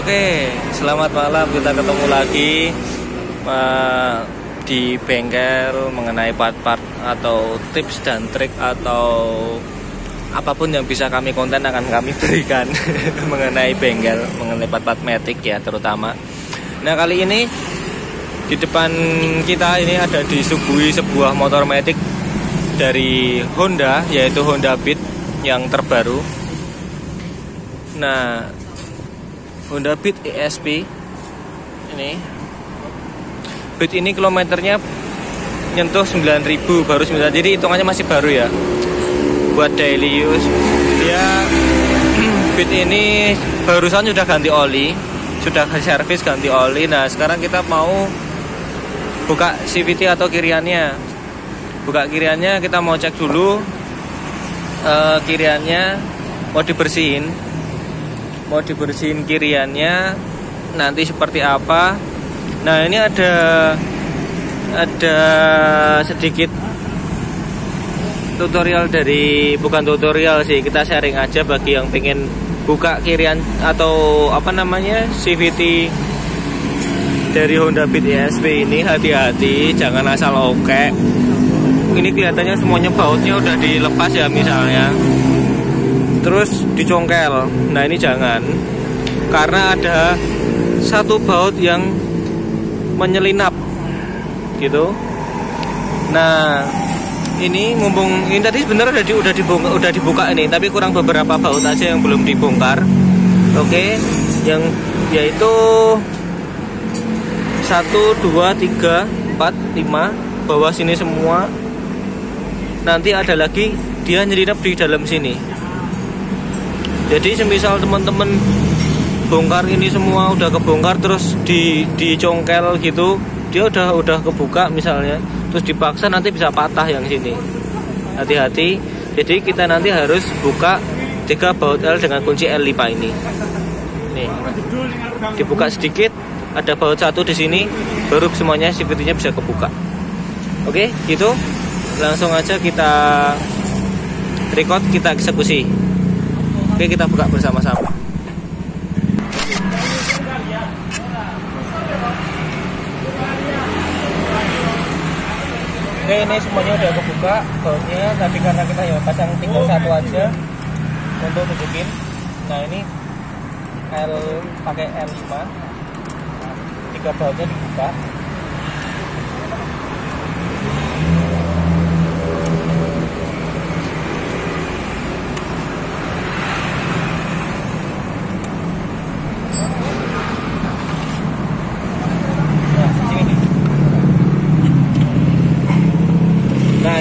Oke, selamat malam. Kita ketemu lagi uh, di bengkel mengenai part-part atau tips dan trik atau apa pun yang bisa kami konten akan kami berikan mengenai bengkel, mengenai part-part metik ya terutama. Nah kali ini di depan kita ini ada disuguhi sebuah motor metik dari Honda yaitu Honda Beat yang terbaru. Nah Honda Beat ESP ini. Beat ini kilometernya nyentuh 9000 baru 9 jadi hitungannya masih baru ya? Buat daily use. Dia Beat ini barusan sudah ganti oli. Sudah servis ganti oli. Nah sekarang kita mau buka CVT atau kiriannya. Buka kiriannya kita mau cek dulu uh, kiriannya mau dibersihin mau dibersihin kiriannya nanti seperti apa. Nah ini ada ada sedikit tutorial dari bukan tutorial sih kita sharing aja bagi yang pengen buka kirian atau apa namanya CVT dari Honda Beat ESP ini hati-hati jangan asal oke. Ini kelihatannya semuanya bautnya udah dilepas ya misalnya terus dicongkel. Nah ini jangan. Karena ada satu baut yang menyelinap. Gitu. Nah ini mumpung ini tadi sebenarnya udah di, udah dibuka udah dibuka ini tapi kurang beberapa baut aja yang belum dibongkar. Oke yang yaitu satu dua tiga empat lima bawah sini semua. Nanti ada lagi dia nyelinap di dalam sini jadi semisal teman-teman bongkar ini semua udah kebongkar terus di dicongkel gitu dia udah udah kebuka misalnya terus dipaksa nanti bisa patah yang sini. Hati-hati. Jadi kita nanti harus buka tiga baut L dengan kunci L5 ini. Nih. Dibuka sedikit ada baut satu di sini baru semuanya CVT-nya bisa kebuka. Oke gitu. Langsung aja kita record kita eksekusi Oke kita buka bersama-sama. Oke ini semuanya udah kebuka bautnya tapi karena kita ya pasang tinggal satu aja untuk tunjukin. Nah ini L pakai L5 tiga bautnya dibuka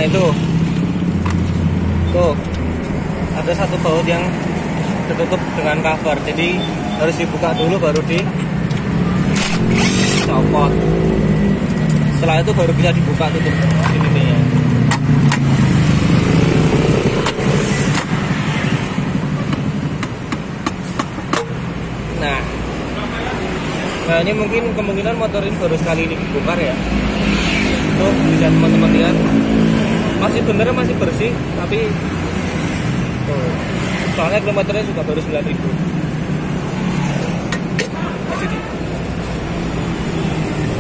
itu. Tuh ada satu baut yang tertutup dengan cover jadi harus dibuka dulu baru di copot. Setelah itu baru bisa dibuka tutup ininya. Nah nah ini mungkin kemungkinan motor ini baru sekali ini dibongkar ya. Tuh bisa teman-teman lihat masih bener masih bersih tapi tuh soalnya kilometernya juga baru 9000 masih di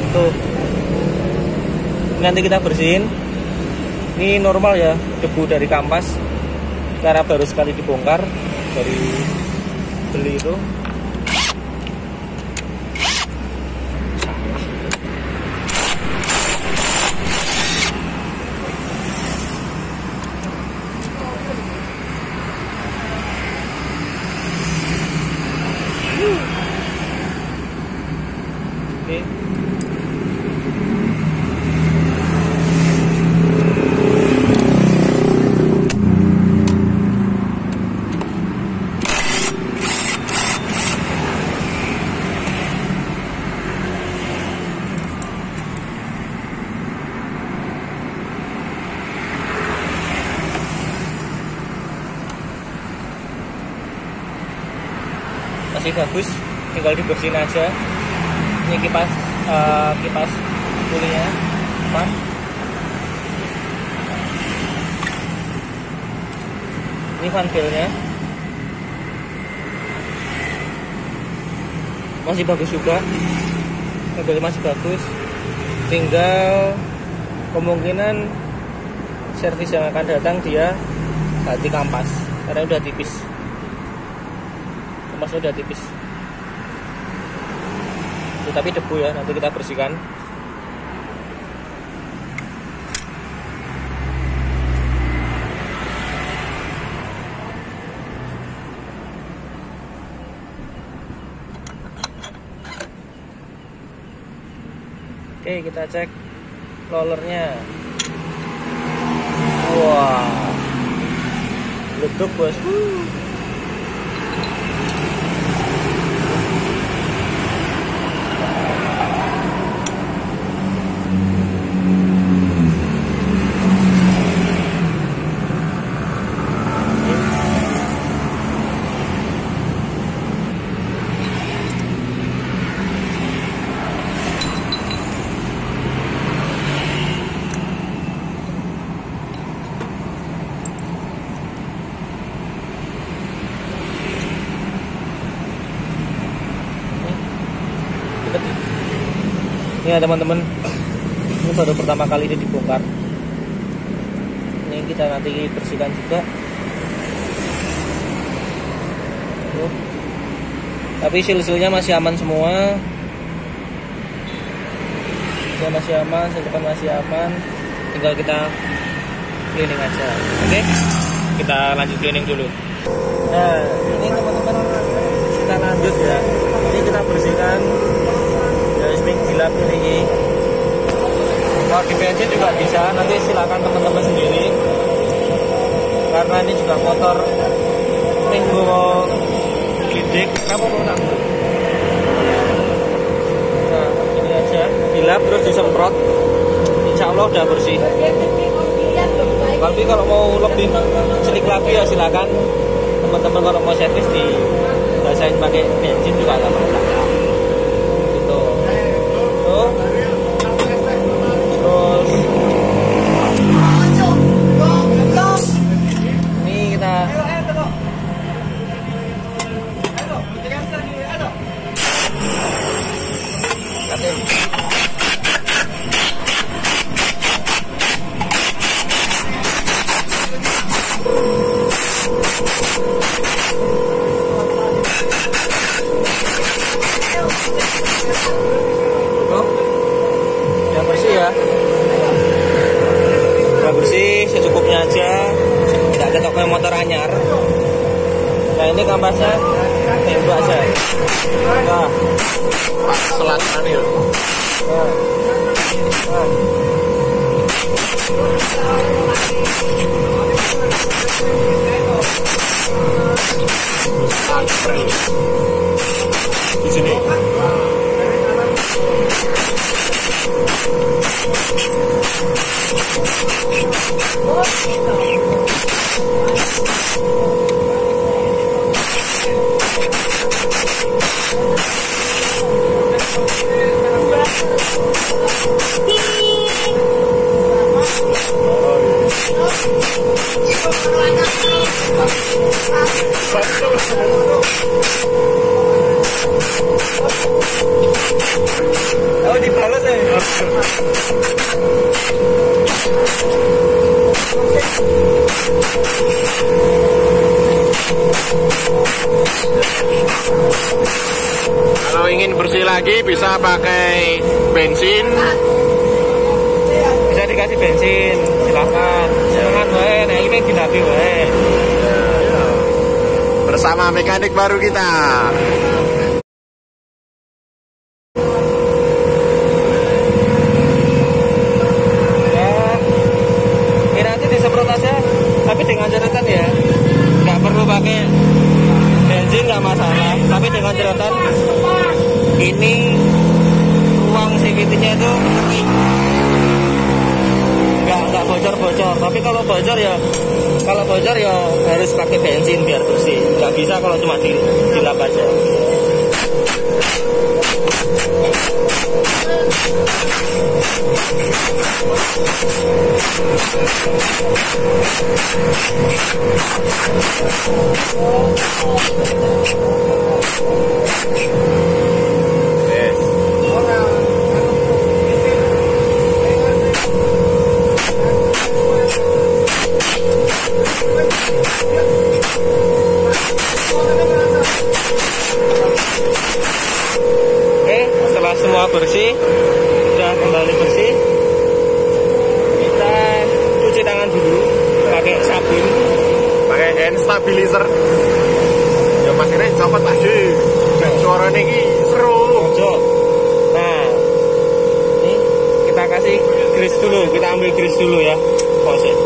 tuh. Nanti kita bersihin. Ini normal ya debu dari kampas. Karena baru sekali dibongkar dari beli itu masih bagus tinggal dibersihin aja. Ini kipas uh, kipas kulinya depan ini fan nya masih bagus juga. Mobil masih bagus. Tinggal kemungkinan servis yang akan datang dia ganti kampas karena udah tipis kampas udah tipis. Tetapi debu ya nanti kita bersihkan. Oke kita cek rollernya Wah. Leduk bosku ini ya teman-teman. Ini baru pertama kali ini dibongkar. Ini kita nanti bersihkan juga. Tuh. tapi sil-silnya masih aman semua. Silnya masih aman, sil depan masih aman. Tinggal kita cleaning aja. Oke? Kita lanjut cleaning dulu. Nah ini teman-teman kita lanjut ya 9 ini. Kalau di bensin juga bisa. Nanti silakan teman-teman sendiri. Karena ini juga motor minggu gidik kamu mau tak? Nah ini aja. Dilap terus disemprot. Insya Allah udah bersih. Tapi kalau mau lebih sedikit lagi ya silakan. Teman-teman kalau mau servis di saya pakai bensin juga nggak apa-apa. Ini kampasnya tembak aja nah selat anil nah. Nah. di sini dibalas ya? Kalau ingin bersih lagi bisa pakai bensin. Bisa dikasih bensin, silakan. Jangan wae, nah ini dinabi wae. Bersama mekanik baru kita. Ya, ini nanti disemprot aja, tapi dengan catatan ya, nggak perlu pakai bensin nggak masalah, tapi dengan catatan ini CVT-nya itu nggak nggak bocor-bocor. Tapi kalau bocor ya, kalau bocor ya harus pakai bensin biar bersih. Nggak bisa kalau cuma di aja. semua dulu ya, proses.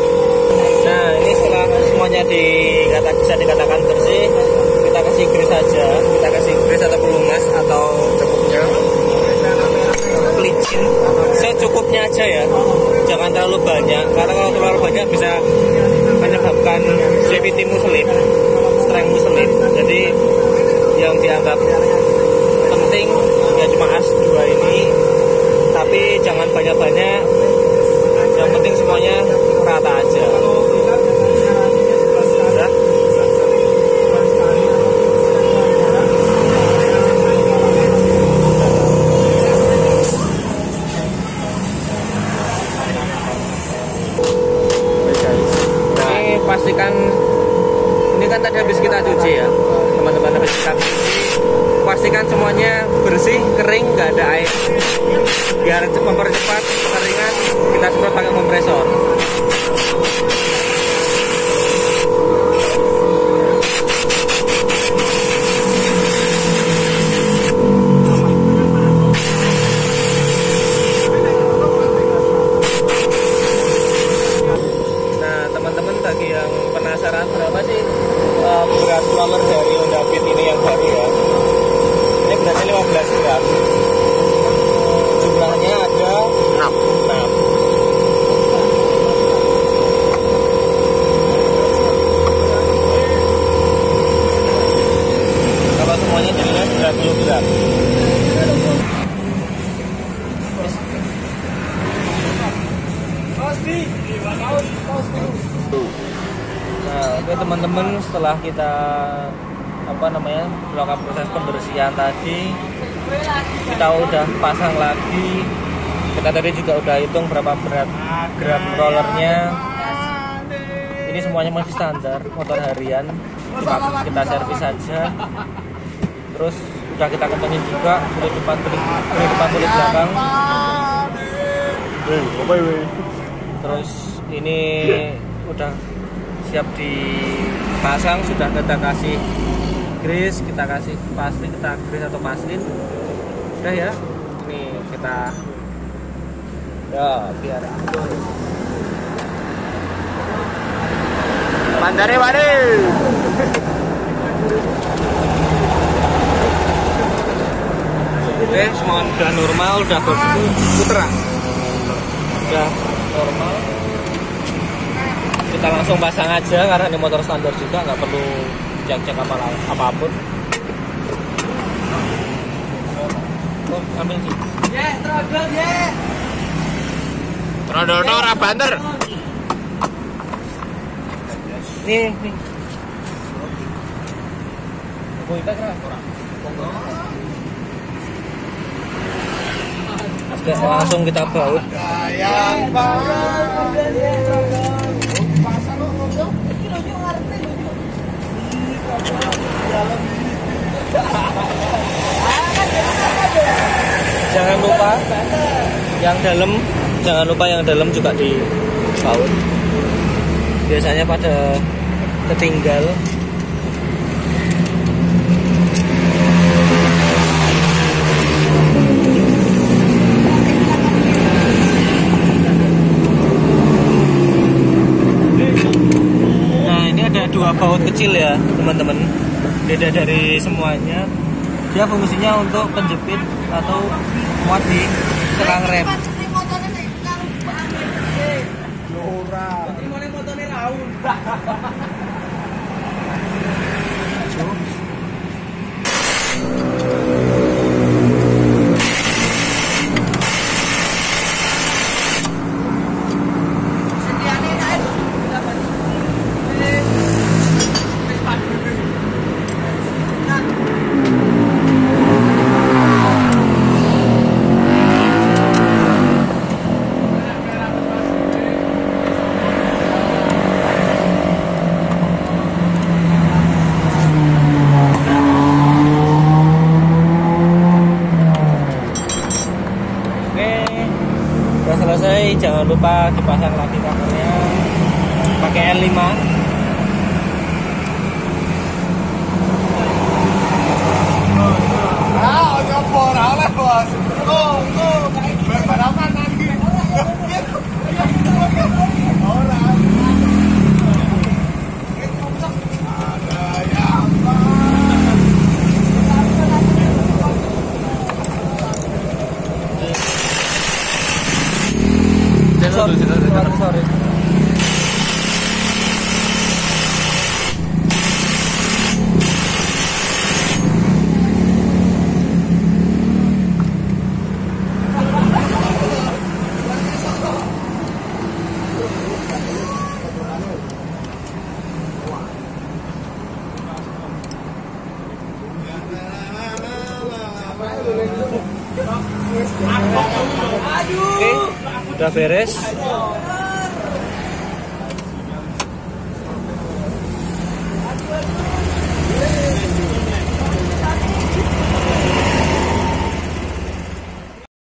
Nah, ini setelah semuanya dikata bisa dikatakan bersih, kita kasih grease saja, kita kasih grease atau pelumas atau cukupnya. Pelicin secukupnya aja ya, jangan terlalu banyak, karena kalau terlalu banyak bisa menyebabkan CVT muslim, strength muslim. Jadi yang dianggap penting ya cuma as dua ini. Tapi jangan banyak-banyak yang penting semuanya rata aja 20 gram. Nah, oke teman-teman setelah kita apa namanya melakukan proses pembersihan tadi kita udah pasang lagi kita tadi juga udah hitung berapa berat gram rollernya ini semuanya masih standar motor harian cuma kita servis saja terus udah kita ketengin juga kulit depan kulit, kulit depan kulit belakang. Terus ini udah siap dipasang sudah kita kasih grease kita kasih pasti kita grease atau paslin udah ya ini kita ya biar bandare oke semua udah normal udah puter udah normal. Kita langsung pasang aja karena ini motor standar juga nggak perlu cek-cek apa apa pun. Ambil sih Rodono ora banter. Nih nih. Gue kita kira Oke, langsung kita baut. Jangan lupa yang dalam jangan lupa yang dalam juga di baut biasanya pada ketinggal dua baut kecil ya teman-teman beda dari semuanya dia fungsinya untuk penjepit atau muat di selang rem beres.